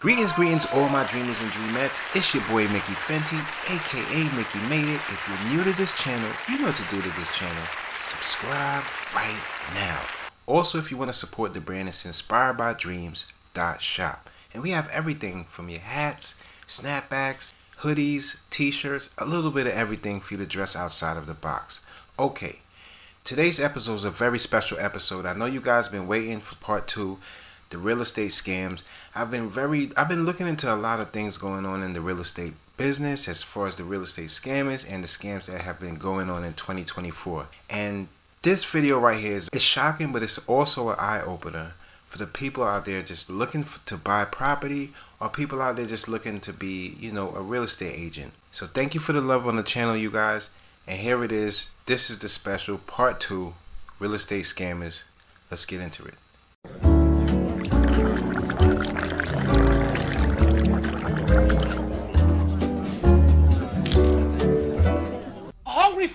Greetings, greetings, all my dreamers and dreamettes. It's your boy Mickey Fenty, aka Mickey Made It. If you're new to this channel, you know what to do to this channel. Subscribe right now. Also, if you want to support the brand, it's inspired by dreams.shop. And we have everything from your hats, snapbacks, hoodies, t-shirts, a little bit of everything for you to dress outside of the box. Okay, today's episode is a very special episode. I know you guys been waiting for part two the real estate scams. I've been very I've been looking into a lot of things going on in the real estate business as far as the real estate scammers and the scams that have been going on in 2024. And this video right here is it's shocking, but it's also an eye opener for the people out there just looking for, to buy property or people out there just looking to be, you know, a real estate agent. So thank you for the love on the channel, you guys. And here it is. This is the special part two, real estate scammers. Let's get into it.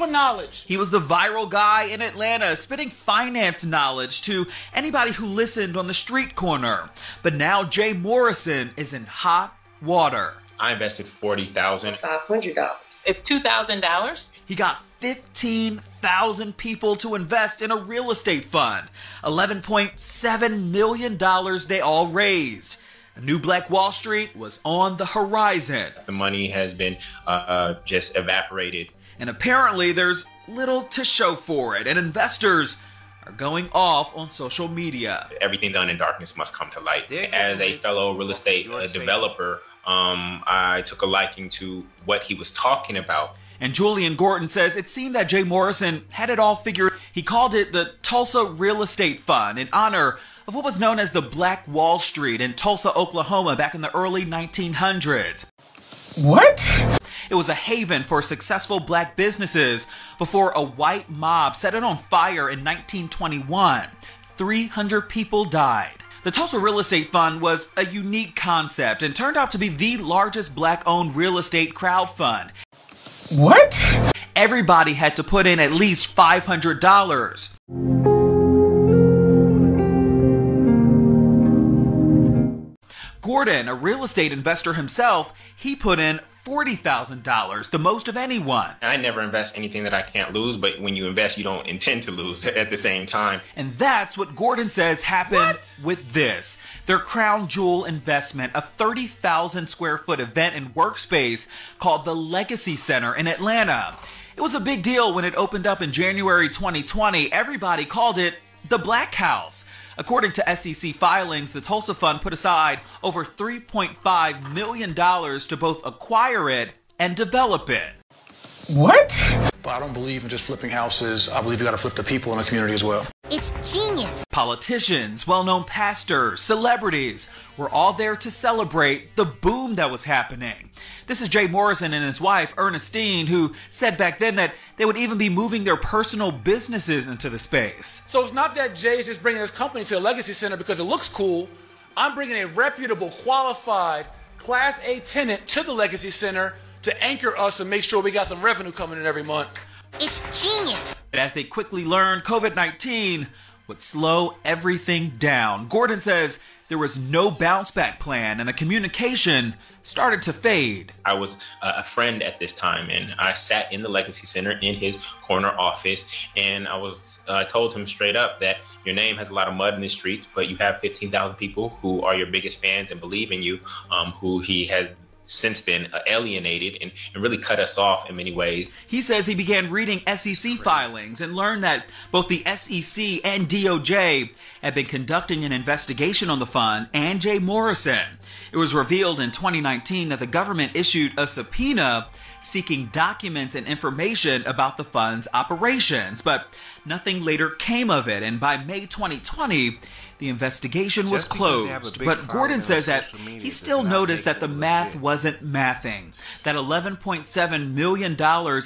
Hungry for knowledge. He was the viral guy in Atlanta, spitting finance knowledge to anybody who listened on the street corner. But now Jay Morrison is in hot water. I invested forty thousand. Five hundred dollars. It's two thousand dollars. He got 15,000 people to invest in a real estate fund. $11.7 million they all raised. A new Black Wall Street was on the horizon. The money has been uh, just evaporated. And apparently, there's little to show for it, and investors are going off on social media. Everything done in darkness must come to light. As a fellow real estate uh, developer, um, I took a liking to what he was talking about. And Julian Gordon says it seemed that Jay Morrison had it all figured. He called it the Tulsa Real Estate Fund in honor of what was known as the Black Wall Street in Tulsa, Oklahoma back in the early 1900s. What? It was a haven for successful black businesses before a white mob set it on fire in 1921. 300 people died. The Tulsa Real Estate Fund was a unique concept and turned out to be the largest black owned real estate crowd fund. What? Everybody had to put in at least $500. Gordon, a real estate investor himself, he put in $40,000, the most of anyone. I never invest anything that I can't lose, but when you invest, you don't intend to lose at the same time. And that's what Gordon says happened What? with this. Their crown jewel investment, a 30,000 square foot event and workspace called the Legacy Center in Atlanta. It was a big deal when it opened up in January 2020. Everybody called it the Black House. According to SEC filings, the Tulsa Fund put aside over $3.5 million to both acquire it and develop it. What? But I don't believe in just flipping houses. I believe you got to flip the people in the community as well. It's genius. Politicians, well known pastors, celebrities were all there to celebrate the boom that was happening. This is Jay Morrison and his wife, Ernestine, who said back then that they would even be moving their personal businesses into the space. So it's not that Jay's just bringing his company to the Legacy Center because it looks cool. I'm bringing a reputable, qualified, Class A tenant to the Legacy Center to anchor us and make sure we got some revenue coming in every month. It's genius. But as they quickly learned, COVID 19 would slow everything down. Gordon says there was no bounce back plan and the communication started to fade. I was uh, a friend at this time, and I sat in the Legacy Center in his corner office, and I was uh, told him straight up that your name has a lot of mud in the streets, but you have 15,000 people who are your biggest fans and believe in you, um, who he has since then uh, alienated and, and really cut us off in many ways. He says he began reading SEC filings and learned that both the SEC and DOJ had been conducting an investigation on the fund and Jay Morrison. It was revealed in 2019 that the government issued a subpoena seeking documents and information about the fund's operations, but nothing later came of it. And by May 2020, the investigation was Just because they have a closed. But Gordon says that he still noticed that the math legit. wasn't mathing. That $11.7 million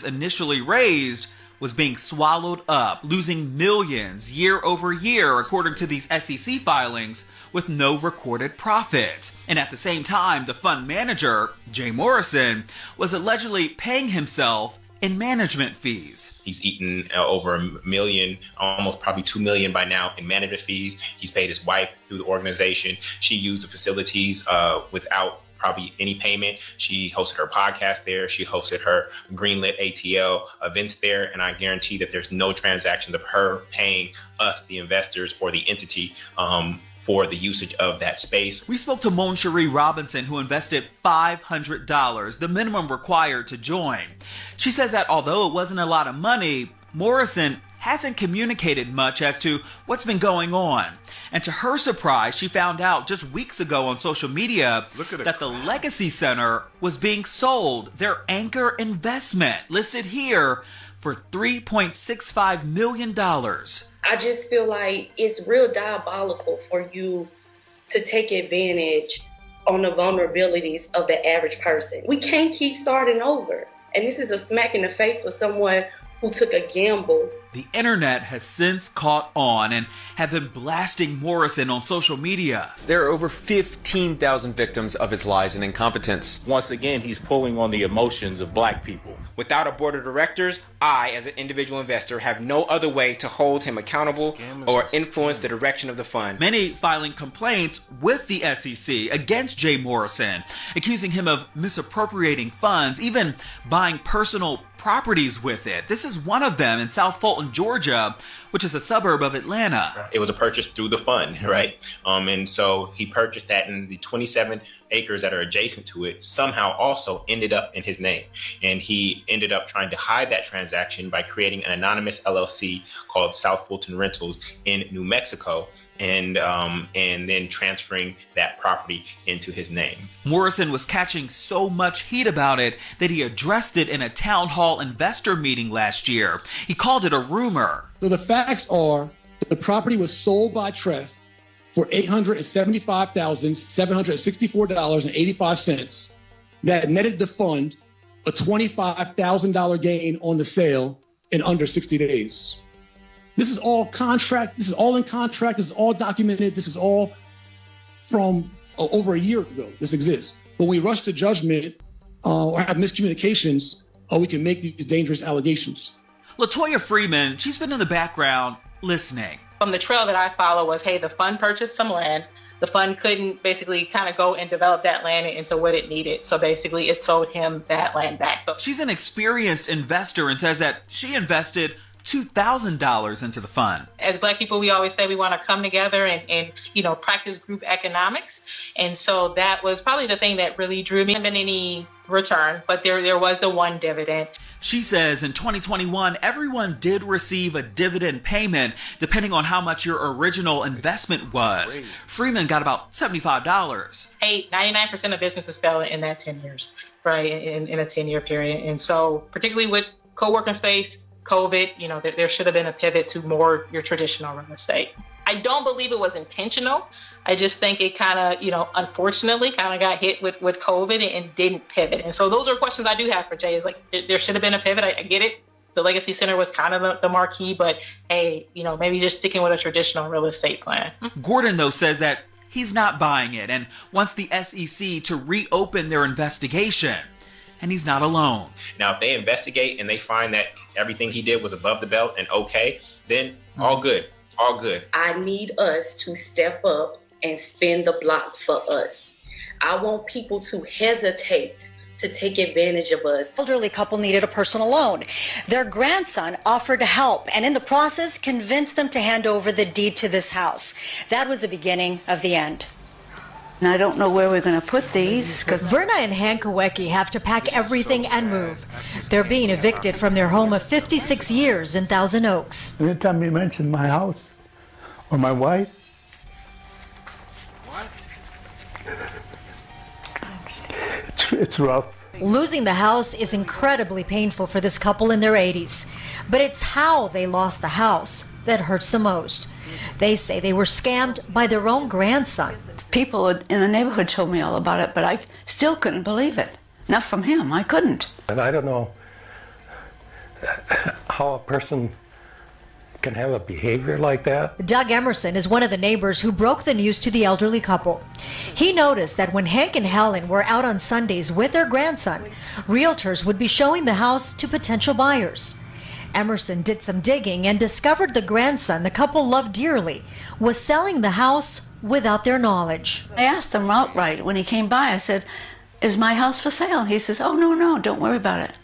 initially raised was being swallowed up, losing millions year over year, according to these SEC filings, with no recorded profit. And at the same time, the fund manager, Jay Morrison, was allegedly paying himself in management fees. He's eaten uh, over a million, almost probably two million by now in management fees. He's paid his wife through the organization. She used the facilities uh, without probably any payment. She hosted her podcast there. She hosted her Greenlit ATL events there. And I guarantee that there's no transaction of her paying us, the investors or the entity, um, for the usage of that space. We spoke to Mon Cherie Robinson, who invested $500, the minimum required to join. She says that although it wasn't a lot of money, Morrison hasn't communicated much as to what's been going on. And to her surprise, she found out just weeks ago on social media that the Legacy Center was being sold, their anchor investment, listed here for $3.65 million. I just feel like it's real diabolical for you to take advantage on the vulnerabilities of the average person. We can't keep starting over. And this is a smack in the face for someone who took a gamble. The internet has since caught on and have been blasting Morrison on social media. There are over 15,000 victims of his lies and incompetence. Once again, he's pulling on the emotions of black people. Without a board of directors, I, as an individual investor, have no other way to hold him accountable or influence the direction of the fund. Many filing complaints with the SEC against Jay Morrison, accusing him of misappropriating funds, even buying personal properties with it. This is one of them in South Fulton, Georgia, which is a suburb of Atlanta. It was a purchase through the fund, right? Um, and so he purchased that, and the 27 acres that are adjacent to it somehow also ended up in his name. And he ended up trying to hide that transaction by creating an anonymous LLC called South Fulton Rentals in New Mexico and um, and then transferring that property into his name. Morrison was catching so much heat about it that he addressed it in a town hall investor meeting last year. He called it a rumor. So the facts are the property was sold by TREF for $875,764.85 that netted the fund a $25,000 gain on the sale in under 60 days. This is all contract. This is all in contract. This is all documented. This is all from uh, over a year ago. This exists. When we rush to judgment uh, or have miscommunications, uh, we can make these dangerous allegations. Latoya Freeman, she's been in the background listening. From the trail that I follow was, hey, the fund purchased some land. The fund couldn't basically kind of go and develop that land into what it needed. So basically, it sold him that land back. So she's an experienced investor and says that she invested $2,000 into the fund. As Black people, we always say we want to come together and, and, you know, practice group economics. And so that was probably the thing that really drew me. There been any return, but there, there was the one dividend. She says in 2021, everyone did receive a dividend payment depending on how much your original investment was. Freeman got about $75. Hey, 99% of businesses fell in that 10 years, right? In, in a 10 year period. And so, particularly with co working space, COVID, you know, there, there should have been a pivot to more your traditional real estate. I don't believe it was intentional. I just think it kind of, you know, unfortunately kind of got hit with, with COVID and didn't pivot. And so those are questions I do have for Jay is like, there should have been a pivot. I, I get it. The Legacy Center was kind of the, the marquee, but hey, you know, maybe just sticking with a traditional real estate plan. Gordon, though, says that he's not buying it and wants the SEC to reopen their investigation and he's not alone. Now, if they investigate and they find that everything he did was above the belt and okay, then mm-hmm. all good, all good. I need us to step up and spin the block for us. I want people to hesitate to take advantage of us. Elderly couple needed a personal loan. Their grandson offered to help and in the process convinced them to hand over the deed to this house. That was the beginning of the end. And I don't know where we're going to put these. Cause Verna and Hank Kowecki have to pack everything so and move. They're being evicted from their home of 56 years in Thousand Oaks. Anytime you mention my house or my wife, what? It's, it's rough. Losing the house is incredibly painful for this couple in their 80s. But it's how they lost the house that hurts the most. They say they were scammed by their own grandson people in the neighborhood told me all about it, but I still couldn't believe it. Not from him, I couldn't. And I don't know how a person can have a behavior like that? Doug Emerson is one of the neighbors who broke the news to the elderly couple. He noticed that when Hank and Helen were out on Sundays with their grandson, realtors would be showing the house to potential buyers. Emerson did some digging and discovered the grandson the couple loved dearly was selling the house without their knowledge. I asked him outright when he came by, I said, Is my house for sale? He says, Oh, no, no, don't worry about it.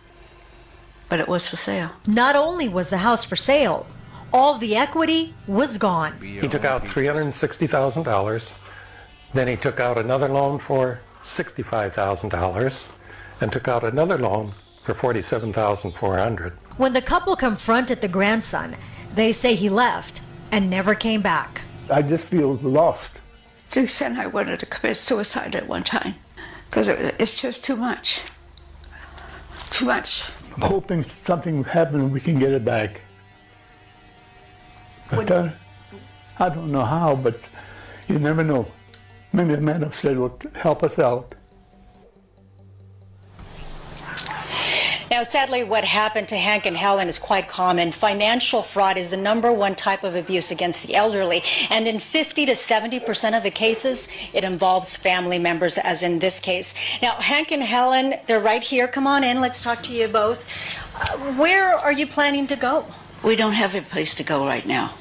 But it was for sale. Not only was the house for sale, all the equity was gone. He took out $360,000. Then he took out another loan for $65,000 and took out another loan for 47,400. When the couple confronted the grandson, they say he left and never came back. I just feel lost. To the extent I wanted to commit suicide at one time because it, it's just too much. Too much. I'm hoping something will happen and we can get it back. But uh, I don't know how, but you never know. Maybe a man have said will help us out. Now, sadly, what happened to Hank and Helen is quite common. Financial fraud is the number one type of abuse against the elderly. And in 50 to 70% of the cases, it involves family members, as in this case. Now, Hank and Helen, they're right here. Come on in. Let's talk to you both. Uh, where are you planning to go? We don't have a place to go right now.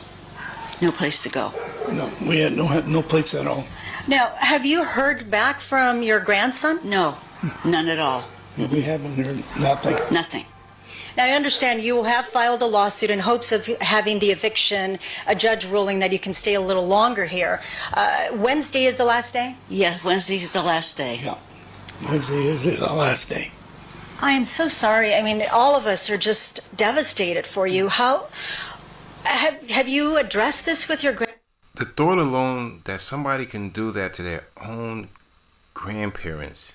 No place to go. No, we had no, no place at all. Now, have you heard back from your grandson? No, none at all. We haven't heard nothing. Nothing. Now, I understand you have filed a lawsuit in hopes of having the eviction, a judge ruling that you can stay a little longer here. Uh, Wednesday is the last day? Yes, Wednesday is the last day. Yeah. Wednesday is the last day. I am so sorry. I mean, all of us are just devastated for you. How have, have you addressed this with your grand? The thought alone that somebody can do that to their own grandparents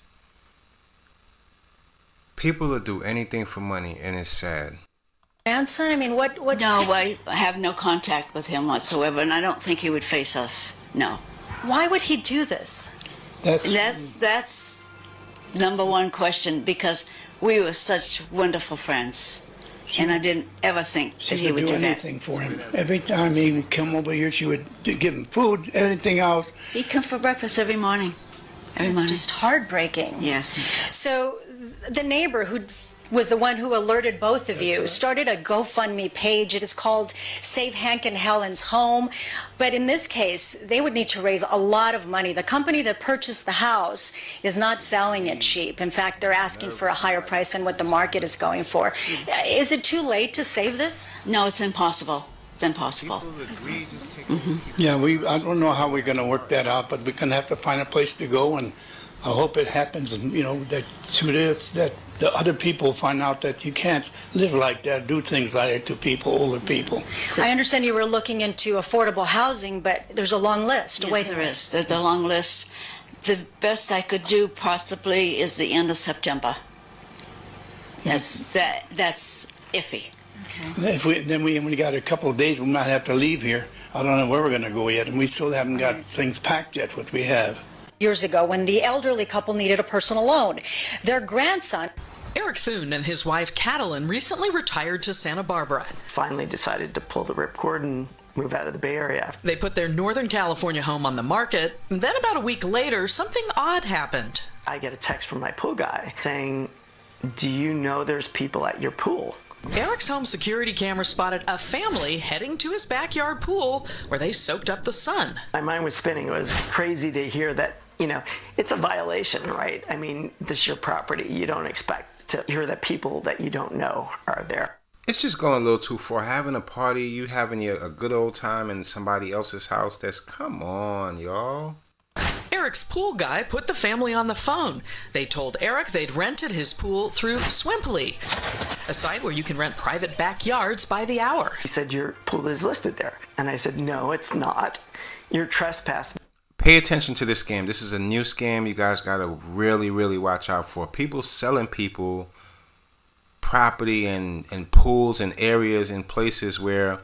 people will do anything for money and it's sad grandson i mean what what no i have no contact with him whatsoever and i don't think he would face us no why would he do this that's that's that's number one question because we were such wonderful friends and I didn't ever think she that he would do, do, anything that. for him. Every time he would come over here, she would give him food, anything else. He'd come for breakfast every morning. Every it's morning. just heartbreaking. Yes. So the neighbor who was the one who alerted both of you started a GoFundMe page. It is called Save Hank and Helen's Home. But in this case, they would need to raise a lot of money. The company that purchased the house is not selling it cheap. In fact, they're asking for a higher price than what the market is going for. Is it too late to save this? No, it's impossible. It's impossible. Mm-hmm. Yeah, we. I don't know how we're going to work that out, but we're going to have to find a place to go, and I hope it happens. And you know that to this, that the other people find out that you can't live like that, do things like that to people, older people. I understand you were looking into affordable housing, but there's a long list. Yes, Wait, there is. There's a long list. The best I could do possibly is the end of September. That's that. That's iffy. If we then we only got a couple of days, we might have to leave here. I don't know where we're going to go yet, and we still haven't got things packed yet. What we have. Years ago, when the elderly couple needed a personal loan, their grandson. Eric Thune and his wife Catalin recently retired to Santa Barbara. Finally decided to pull the ripcord and move out of the Bay Area. They put their Northern California home on the market. And then about a week later, something odd happened. I get a text from my pool guy saying, Do you know there's people at your pool? Eric's home security camera spotted a family heading to his backyard pool where they soaked up the sun. My mind was spinning. It was crazy to hear that, you know, it's a violation, right? I mean, this is your property. You don't expect to hear that people that you don't know are there. It's just going a little too far. Having a party, you having your, a good old time in somebody else's house. That's come on, y'all. Eric's pool guy put the family on the phone. They told Eric they'd rented his pool through Swimply, a site where you can rent private backyards by the hour. He said, Your pool is listed there. And I said, No, it's not. You're trespassing. Pay attention to this scam. This is a new scam you guys got to really, really watch out for. People selling people property and, and pools and areas and places where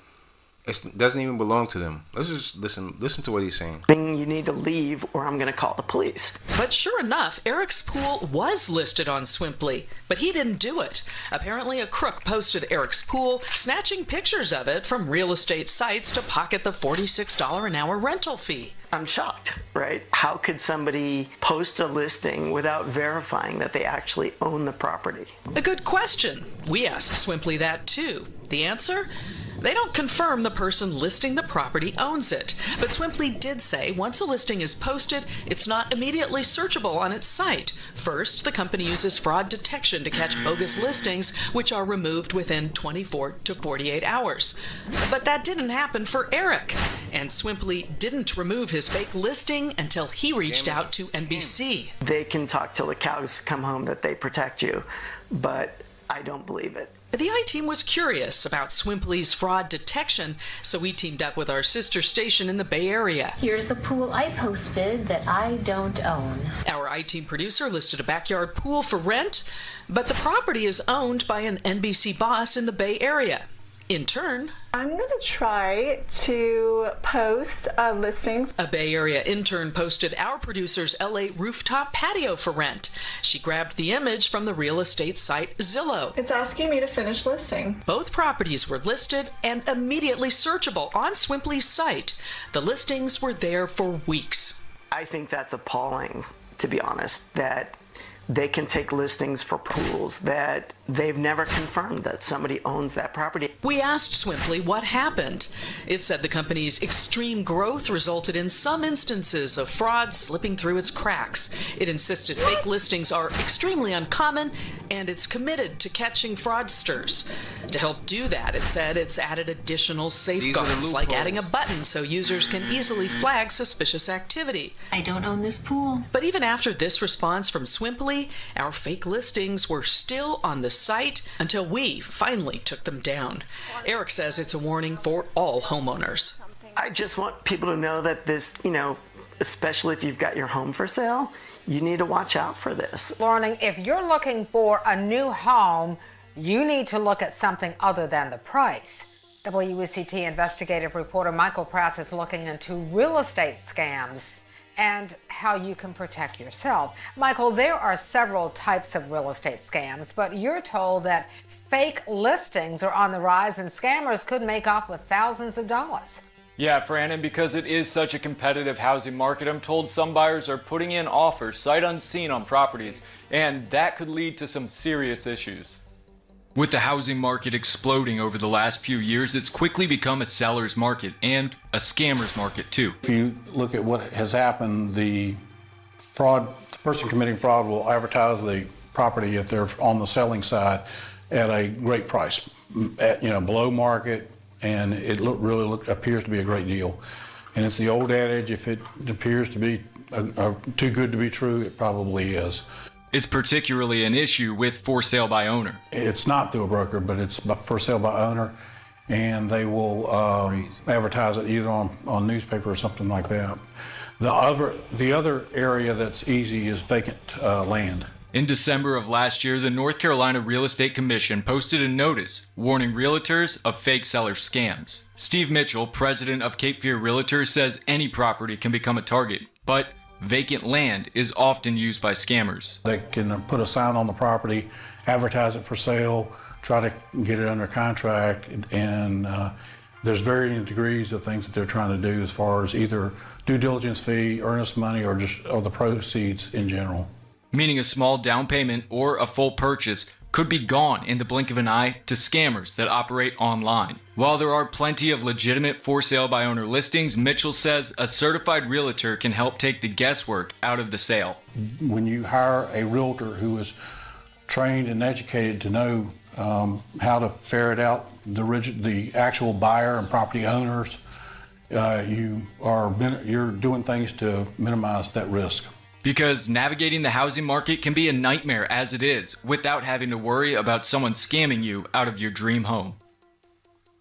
It doesn't even belong to them. Let's just listen. Listen to what he's saying. You need to leave, or I'm going to call the police. But sure enough, Eric's pool was listed on Swimply, but he didn't do it. Apparently, a crook posted Eric's pool, snatching pictures of it from real estate sites to pocket the $46 an hour rental fee. I'm shocked, right? How could somebody post a listing without verifying that they actually own the property? A good question. We asked Swimply that too. The answer? They don't confirm the person listing the property owns it, but Swimply did say once a listing is posted, it's not immediately searchable on its site. First, the company uses fraud detection to catch bogus listings, which are removed within 24 to 48 hours. But that didn't happen for Eric, and Swimply didn't remove his fake listing until he reached out to NBC. They can talk till the cows come home that they protect you, but I don't believe it. The I team was curious about Swimply's fraud detection, so we teamed up with our sister station in the Bay Area. Here's the pool I posted that I don't own. Our I team producer listed a backyard pool for rent, but the property is owned by an NBC boss in the Bay Area. In turn, I'm going to try to post a listing. A Bay Area intern posted our producer's LA rooftop patio for rent. She grabbed the image from the real estate site Zillow. It's asking me to finish listing. Both properties were listed and immediately searchable on Swimply's site. The listings were there for weeks. I think that's appalling, to be honest, that they can take listings for pools that they've never confirmed that somebody owns that property. We asked Swimply what happened. It said the company's extreme growth resulted in some instances of fraud slipping through its cracks. It insisted what? fake listings are extremely uncommon and it's committed to catching fraudsters. To help do that, it said it's added additional safeguards like adding a button so users can easily flag suspicious activity. I don't own this pool. But even after this response from Swimply, our fake listings were still on the site until we finally took them down. Eric says it's a warning for all homeowners. I just want people to know that this, you know, especially if you've got your home for sale, you need to watch out for this. Learning if you're looking for a new home, you need to look at something other than the price. WECT investigative reporter Michael Pratt is looking into real estate scams and how you can protect yourself. Michael, there are several types of real estate scams, but you're told that fake listings are on the rise and scammers could make off with thousands of dollars. Yeah, Fran, and because it is such a competitive housing market, I'm told some buyers are putting in offers sight unseen on properties, and that could lead to some serious issues. With the housing market exploding over the last few years, it's quickly become a seller's market and a scammer's market too. If you look at what has happened, the fraud, the person committing fraud will advertise the property if they're on the selling side at a great price, at, you know, below market, and it look, really look, appears to be a great deal. And it's the old adage: if it appears to be a, a, too good to be true, it probably is. It's particularly an issue with for sale by owner. It's not through a broker, but it's for sale by owner, and they will um, advertise it either on, on newspaper or something like that. The other, the other area that's easy is vacant uh, land. In December of last year, the North Carolina Real Estate Commission posted a notice warning realtors of fake seller scams. Steve Mitchell, president of Cape Fear Realtors, says any property can become a target, but vacant land is often used by scammers. They can put a sign on the property, advertise it for sale, try to get it under contract, and uh, there's varying degrees of things that they're trying to do as far as either due diligence fee, earnest money, or just or the proceeds in general. Meaning a small down payment or a full purchase could be gone in the blink of an eye to scammers that operate online. While there are plenty of legitimate for sale by owner listings, Mitchell says a certified realtor can help take the guesswork out of the sale. When you hire a realtor who is trained and educated to know um, how to ferret out the, rigid, the actual buyer and property owners, uh, you are you're doing things to minimize that risk. Because navigating the housing market can be a nightmare as it is, without having to worry about someone scamming you out of your dream home.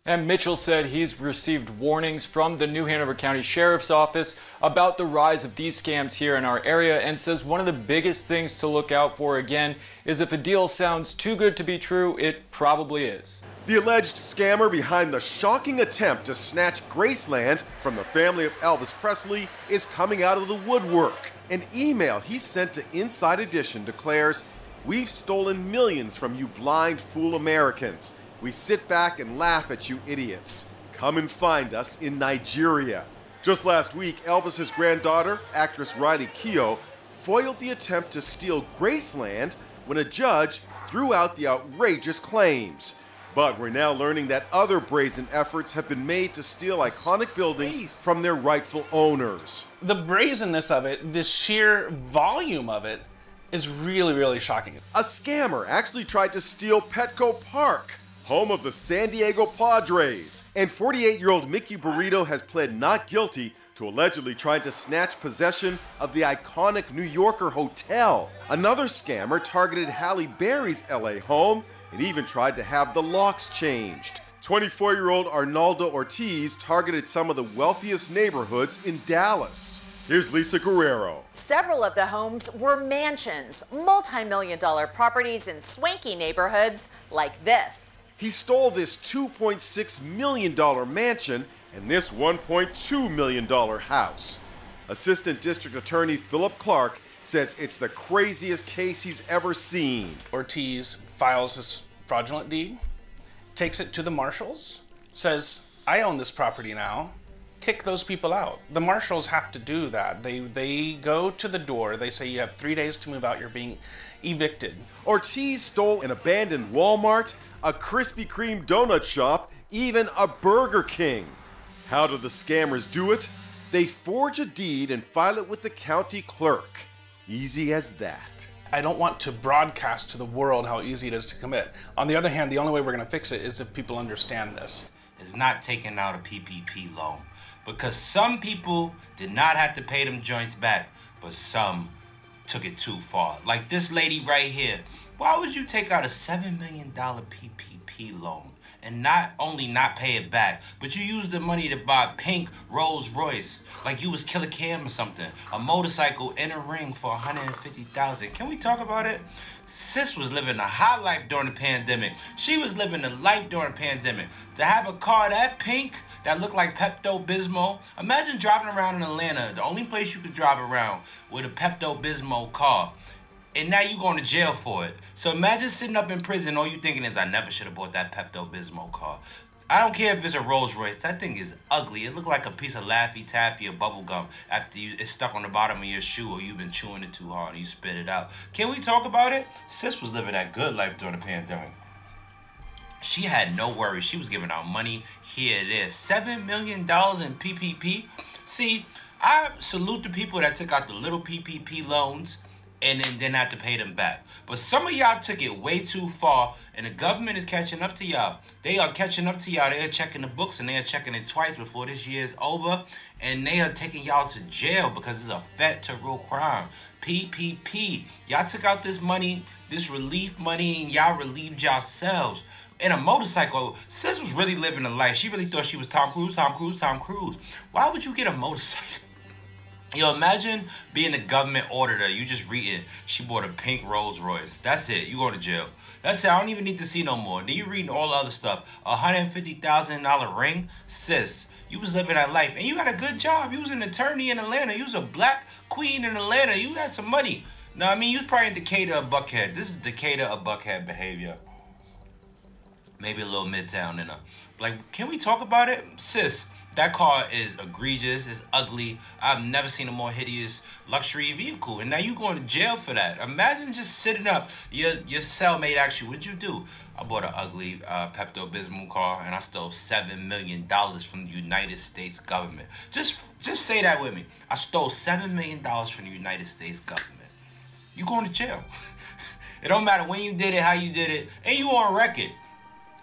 And Mitchell said he's received warnings from the New Hanover County Sheriff's Office about the rise of these scams here in our area and says one of the biggest things to look out for again is if a deal sounds too good to be true, it probably is. The alleged scammer behind the shocking attempt to snatch Graceland from the family of Elvis Presley is coming out of the woodwork. An email he sent to Inside Edition declares, We've stolen millions from you blind fool Americans. We sit back and laugh at you idiots. Come and find us in Nigeria. Just last week, Elvis's granddaughter, actress Riley Keough, foiled the attempt to steal Graceland when a judge threw out the outrageous claims. But we're now learning that other brazen efforts have been made to steal iconic buildings from their rightful owners. The brazenness of it, the sheer volume of it, is really, really shocking. A scammer actually tried to steal Petco Park, home of the San Diego Padres. And 48 year old Mickey Barreto has pled not guilty to allegedly trying to snatch possession of the iconic New Yorker hotel. Another scammer targeted Halle Berry's LA home and even tried to have the locks changed. 24 year old Arnaldo Ortiz targeted some of the wealthiest neighborhoods in Dallas. Here's Lisa Guerrero. Several of the homes were mansions, multi million dollar properties in swanky neighborhoods like this. He stole this $2.6 million mansion and this $1.2 million house. Assistant District Attorney Philip Clark says it's the craziest case he's ever seen. Ortiz files his fraudulent deed, takes it to the marshals, says, I own this property now. Kick those people out. The marshals have to do that. They they go to the door. They say you have three days to move out. You're being evicted. Ortiz stole an abandoned Walmart, a Krispy Kreme donut shop, even a Burger King. How do the scammers do it? They forge a deed and file it with the county clerk. Easy as that. I don't want to broadcast to the world how easy it is to commit. On the other hand, the only way we're going to fix it is if people understand this. Is not taking out a PPP loan because some people did not have to pay them joints back, but some took it too far. Like this lady right here. Why would you take out a $7 million PPP loan and not only not pay it back, but you use the money to buy pink Rolls Royce like you was Killa Cam or something, a motorcycle in a ring for 150,000. Can we talk about it? Sis was living a high life during the pandemic. She was living a life during the pandemic. To have a car that pink that looked like Pepto Bismol. Imagine driving around in Atlanta, the only place you could drive around with a Pepto Bismol car and now you're going to jail for it. So imagine sitting up in prison, all you thinking is, I never should have bought that Pepto Bismol car. I don't care if it's a Rolls Royce. That thing is ugly. It looked like a piece of Laffy Taffy or bubble gum after you it's stuck on the bottom of your shoe or you've been chewing it too hard and you spit it out. Can we talk about it? Sis was living that good life during the pandemic. She had no worries. She was giving out money. Here it is. $7 million in PPP. See, I salute the people that took out the little PPP loans and then didn't have to pay them back. But some of y'all took it way too far, and the government is catching up to y'all. They are catching up to y'all. They are checking the books, and they are checking it twice before this year is over, and they are taking y'all to jail because it's a federal crime. PPP. Y'all took out this money, this relief money, and y'all relieved yourselves. In a motorcycle, Sis was really living a life. She really thought she was Tom Cruise, Tom Cruise, Tom Cruise. Why would you get a motorcycle? Yo, imagine being a government auditor. You just reading. She bought a pink Rolls Royce. That's it. You going to jail. That's it. I don't even need to see no more. Then you reading all the other stuff. A hundred fifty thousand dollar ring, sis. You was living that life, and you had a good job. You was an attorney in Atlanta. You was a black queen in Atlanta. You had some money. No, I mean you was probably in Decatur Buckhead. This is Decatur or Buckhead behavior. Maybe a little Midtown in a. Like, can we talk about it, sis? That car is egregious. It's ugly. I've never seen a more hideous luxury vehicle. And now you're going to jail for that. Imagine just sitting up. Your your cellmate you, what'd you do? I bought an ugly uh, Pepto-Bismol car and I stole seven million dollars from the United States government. Just just say that with me. I stole seven million dollars from the United States government. You're going to jail. it don't matter when you did it, how you did it, and you on record.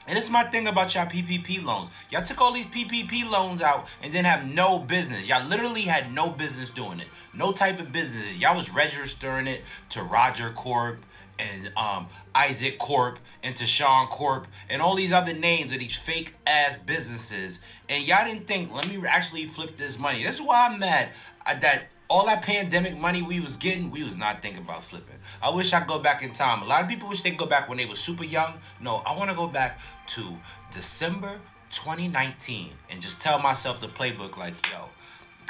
And it's my thing about y'all PPP loans. Y'all took all these PPP loans out and then have no business. Y'all literally had no business doing it. No type of business. Y'all was registering it to Roger Corp and um, Isaac Corp and to Sean Corp and all these other names of these fake ass businesses. And y'all didn't think, let me actually flip this money. This is why I'm mad that all that pandemic money we was getting, we was not thinking about flipping. I wish I go back in time. A lot of people wish they go back when they were super young. No, I want to go back to December 2019 and just tell myself the playbook like, yo,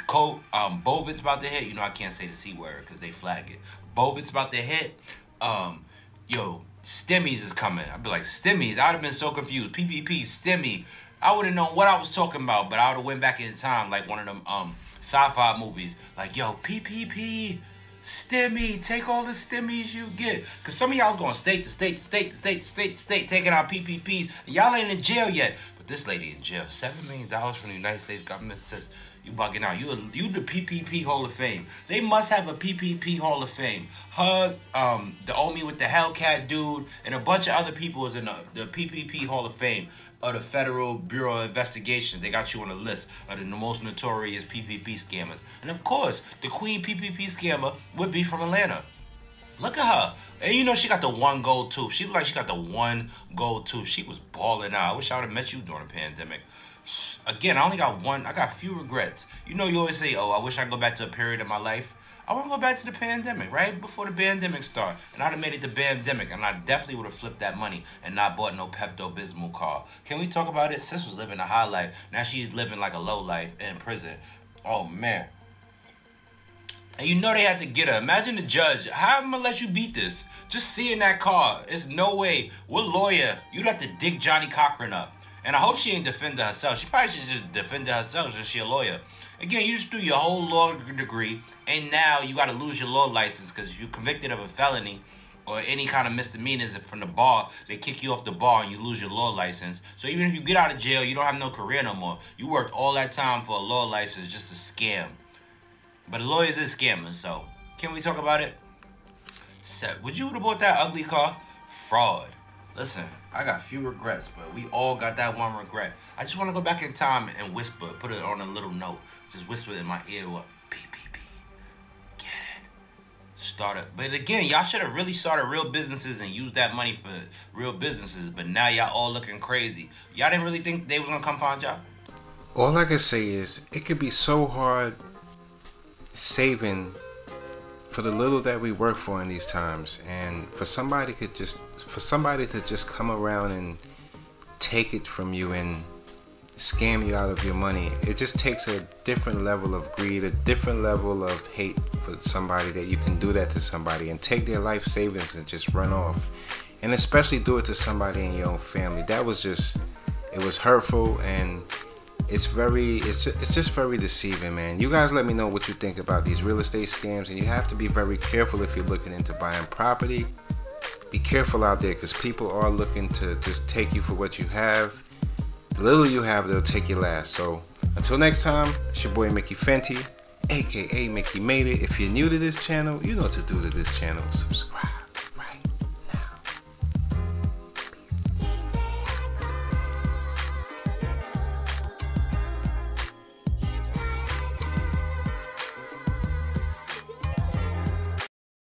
Code, um, Bovit's about to hit. You know, I can't say the C word because they flag it. Bovit's about to hit. Um, yo, Stimmies is coming. I'd be like, Stimmies? I'd have been so confused. PPP, Stimmy. I would have known what I was talking about, but I would have went back in time like one of them um sci-fi movies. Like, yo, PPP, Stimmy, take all the stimmies you get. Cause some of y'all's going state to state to state to state to state to state, taking out PPPs. Y'all ain't in jail yet. But this lady in jail, seven million dollars from the United States government says you bugging out. You you the PPP Hall of Fame. They must have a PPP Hall of Fame. Hug, um, the Omi with the Hellcat dude, and a bunch of other people is in the, the PPP Hall of Fame of the Federal Bureau of Investigation. They got you on the list of the most notorious PPP scammers. And of course, the Queen PPP scammer would be from Atlanta. Look at her. And you know she got the one gold tooth. She looked like she got the one gold tooth. She was balling out. I wish I would have met you during the pandemic. Again, I only got one. I got few regrets. You know, you always say, "Oh, I wish I could go back to a period of my life." I want to go back to the pandemic, right before the pandemic started, and I'd have made it the pandemic, and I definitely would have flipped that money and not bought no Pepto Bismol car. Can we talk about it? Sis was living a high life. Now she's living like a low life in prison. Oh man. And you know they had to get her. Imagine the judge. How am I gonna let you beat this? Just seeing that car. It's no way. What lawyer? You'd have to dig Johnnie Cochran up. And I hope she ain't defended herself. She probably should just defend herself since she a lawyer. Again, you just do your whole law degree, and now you got to lose your law license because if you're convicted of a felony or any kind of misdemeanors from the bar, they kick you off the bar and you lose your law license. So even if you get out of jail, you don't have no career no more. You worked all that time for a law license just to scam. But lawyer's a scammer, so can we talk about it? Set. Would you have bought that ugly car? Fraud. Listen, I got few regrets, but we all got that one regret. I just want to go back in time and whisper, put it on a little note, just whisper in my ear what PPP. Get it. Start it. But again, y'all should have really started real businesses and used that money for real businesses. But now y'all all looking crazy. Y'all didn't really think they was gonna come find y'all. All I can say is it could be so hard saving for the little that we work for in these times and for somebody could just for somebody to just come around and take it from you and scam you out of your money it just takes a different level of greed a different level of hate for somebody that you can do that to somebody and take their life savings and just run off and especially do it to somebody in your own family. That was just it was hurtful and it's very it's just, it's just very deceiving man. You guys let me know what you think about these real estate scams and you have to be very careful if you're looking into buying property. Be careful out there because people are looking to just take you for what you have. The little you have they'll take you last. So until next time it's your boy mickey fenty aka mickey made it. If you're new to this channel you know what to do to this channel. Subscribe